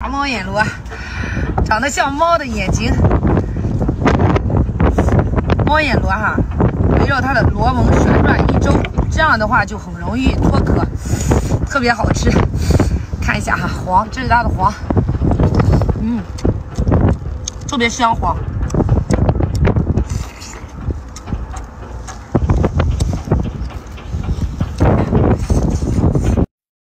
大猫眼螺长得像猫的眼睛。猫眼螺哈围绕它的螺纹旋转一周这样的话就很容易脱壳特别好吃。看一下哈黄这是它的黄。嗯特别香黄。